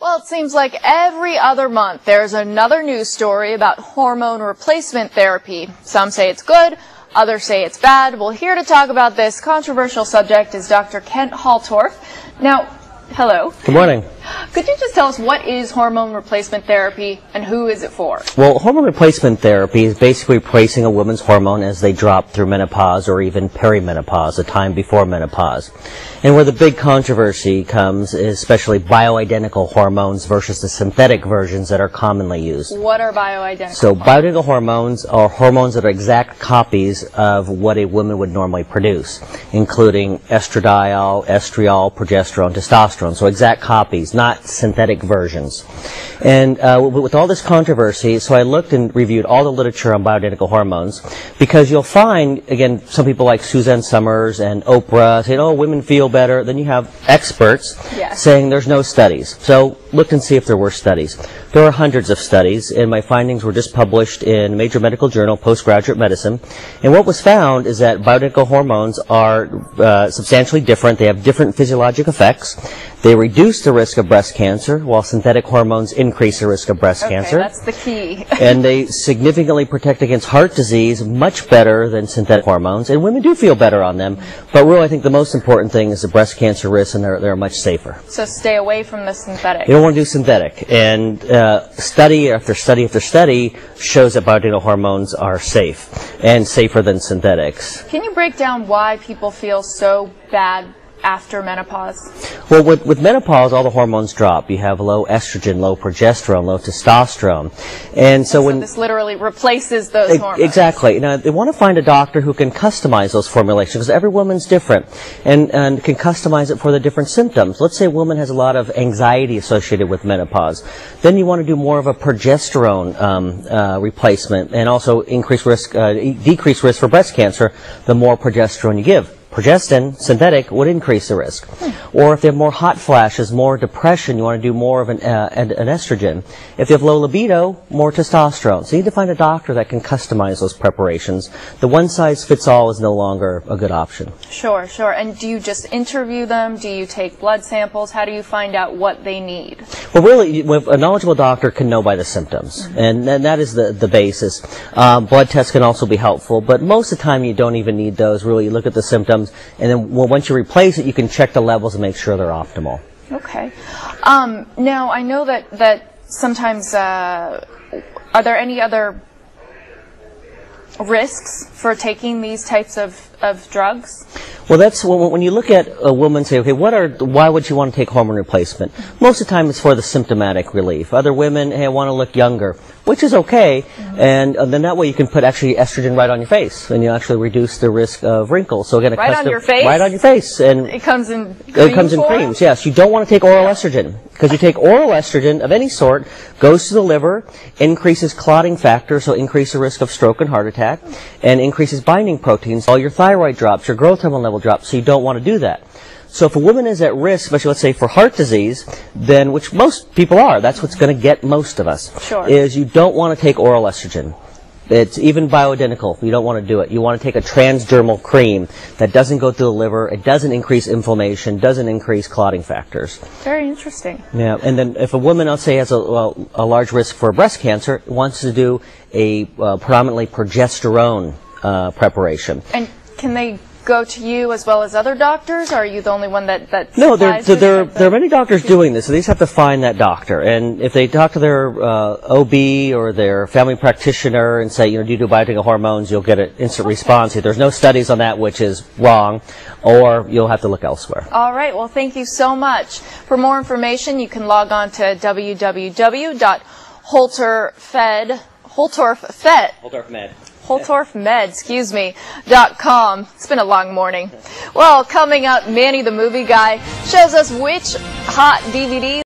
Well, it seems like every other month there's another news story about hormone replacement therapy. Some say it's good, others say it's bad. Well, here to talk about this controversial subject is Dr. Kent Holtorf. Now, hello. Good morning. Could you just tell us what is hormone replacement therapy and who is it for? Well, hormone replacement therapy is basically replacing a woman's hormone as they drop through menopause or even perimenopause, the time before menopause. And where the big controversy comes is especially bioidentical hormones versus the synthetic versions that are commonly used. What are bioidentical? So bioidentical hormones are hormones that are exact copies of what a woman would normally produce, including estradiol, estriol, progesterone, testosterone. So exact copies, not synthetic versions. And uh, with all this controversy, so I looked and reviewed all the literature on bioidentical hormones because you'll find, again, some people like Suzanne Somers and Oprah saying, oh, women feel better. Then you have experts saying there's no studies. So look and see if there were studies. There are hundreds of studies, and my findings were just published in a major medical journal, Postgraduate Medicine. And what was found is that bioidentical hormones are uh, substantially different. They have different physiologic effects. They reduce the risk of breast cancer, while synthetic hormones increase the risk of breast okay, cancer. that's the key. and they significantly protect against heart disease much better than synthetic hormones. And women do feel better on them. But really, I think the most important thing is the breast cancer risk, and they're, they're much safer. so stay away from the synthetic. You don't want to do synthetic. And uh, study after study after study shows that bioidentical hormones are safe and safer than synthetics. Can you break down why people feel so bad after menopause? Well, with, with menopause, all the hormones drop. You have low estrogen, low progesterone, low testosterone. And so So when this literally replaces those hormones. Exactly. Now, they want to find a doctor who can customize those formulations because every woman's different and, and can customize it for the different symptoms. Let's say a woman has a lot of anxiety associated with menopause. Then you want to do more of a progesterone um, uh, replacement and also increase risk, uh, decrease risk for breast cancer the more progesterone you give. Progestin, synthetic, would increase the risk. Or if they have more hot flashes, more depression, you want to do more of an, uh, an, estrogen. If they have low libido, more testosterone. So you need to find a doctor that can customize those preparations. The one size fits all is no longer a good option. Sure, sure. And do you just interview them? Do you take blood samples? How do you find out what they need? Well, really, a knowledgeable doctor can know by the symptoms, and, and that is the, the basis. Um, blood tests can also be helpful, but most of the time you don't even need those. Really, you look at the symptoms, and then well, once you replace it, you can check the levels and make sure they're optimal. Okay. Um, now, I know that, that sometimes, uh, are there any other risks for taking these types of, of drugs? Well, that's when, when you look at a woman, say, okay, what are, why would you want to take hormone replacement? Most of the time, it's for the symptomatic relief. Other women, hey, I want to look younger, which is okay, and uh, then that way you can put actually estrogen right on your face, and you actually reduce the risk of wrinkles. So again, Right on your face? right on your face, and It comes in it comes in form? creams, yes. You don't want to take oral estrogen because you take oral estrogen of any sort, goes to the liver, increases clotting factor, so increase the risk of stroke and heart attack, and increases binding proteins. All your thyroid drops, your growth hormone level drops, so you don't want to do that. So if a woman is at risk, especially let's say for heart disease, then which most people are, that's what's going to get most of us. Sure. Is you don't want to take oral estrogen. It's even bioidentical. You don't want to do it. You want to take a transdermal cream that doesn't go through the liver. It doesn't increase inflammation, doesn't increase clotting factors. Very interesting. Yeah, and then if a woman, let's say, has a, a large risk for breast cancer, wants to do a uh, predominantly progesterone uh, preparation. And can they go to you as well as other doctors? Or are you the only one that, that No, there, supplies there, this there, are many doctors doing this, so they just have to find that doctor. And if they talk to their uh, OB or their family practitioner and say, you know, do you do bioidentical hormones, you'll get an instant response. If there's no studies on that, which is wrong, or you'll have to look elsewhere. All right. Well, thank you so much. For more information, you can log on to www.holterfed, holtorffed, holtorfmed, excuse me, dot com. It's been a long morning. Well, coming up, Manny the Movie Guy shows us which hot DVDs